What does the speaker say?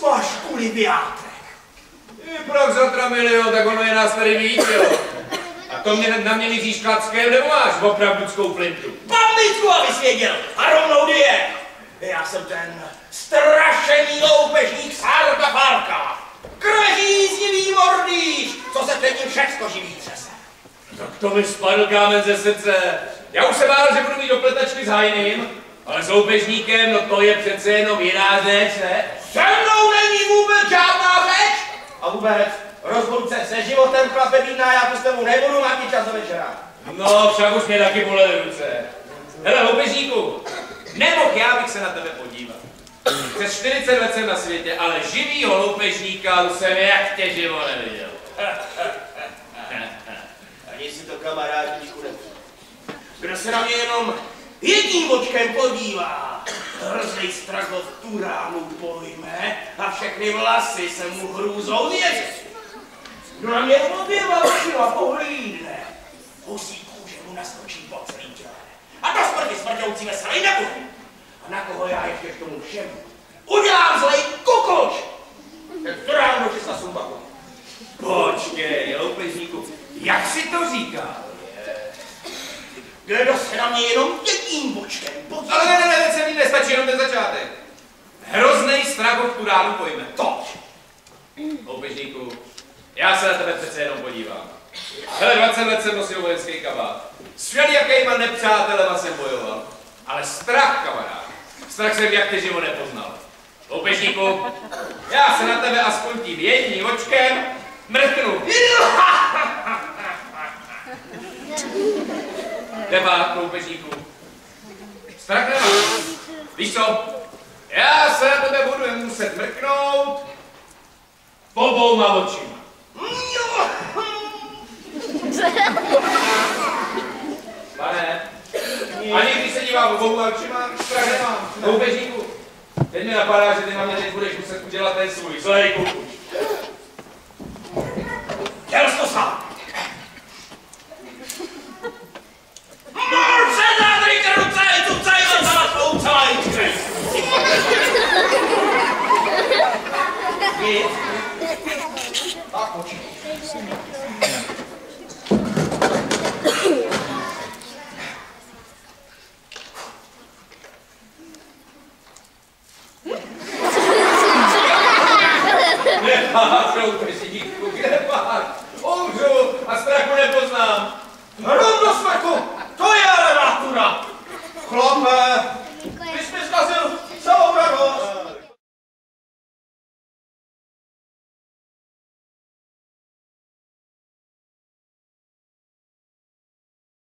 Sváš kvůli vyjátrek. Pro za milion, tak ono je nás tady víc, jo. A to mě na mě míříš klackem, nebo máš opravduckou flintu? Pamlíčku, abys věděl, a rovnou dvě. Já jsem ten strašený loupežník Sárka Fárka. Krveříznivý mordýř, co se před ním všecko živí třese. Tak to mi spadl kámen ze srdce. Já už se bál, že budu mít dopletačky s hajným, ale s loupežníkem, no to je přece jenom jiná řeč, ne? Se A vůbec, rozhodce se životem chlape vína, já to s tebou nebudu mít čas do večera. No, však už mě taky bolely ruce. Hele, loupežníku, nemohl já bych se na tebe podívat. Přes 40 let jsem na světě, ale živýho loupežníka jsem jak tě živo neviděl. Ani si to kamarádíčku nepřeji. Kdo se na mě jenom jedním očkem podívá, hrozný stragov tu ránu pojme a všechny vlasy se mu hrůzou věřit. Kdo na mě oběma očima pohlídne, husí kůže mu naskočí po celým těle. A to smrti smrťoucí veselý nebudu. A na koho já ještě k tomu všemu udělám zlej kukuč. Tak to ráno čista sumbaku. Počkej, loupežníku, jak si to říká? Kdo se na mě jenom jedním bočkem. Ale ne, ne, ne, celý nestačí jenom ten začátek. Hroznej stragov tu ránu pojme. To. Loupežníku, já se na tebe přece jenom podívám. Hele, 20 let jsem nosil vojenský kabát. S všelijakýma nepřátelema jsem bojoval. Ale strach, kamarád, strach jsem jak ty živo nepoznal. Loupežníku, já se na tebe aspoň tím jedním očkem mrknu. Nemá, loupežníku. Strach nemá. Víš co? Já se na tebe budu muset mrknout obouma očima. Pane, ani když se dívám obouma očima, strach nemám. Loupežníku, teď mi napadá, že ty na mě teď budeš muset udělat ten svůj zlej kukuč. Tak počkej. Nemá loupežníku.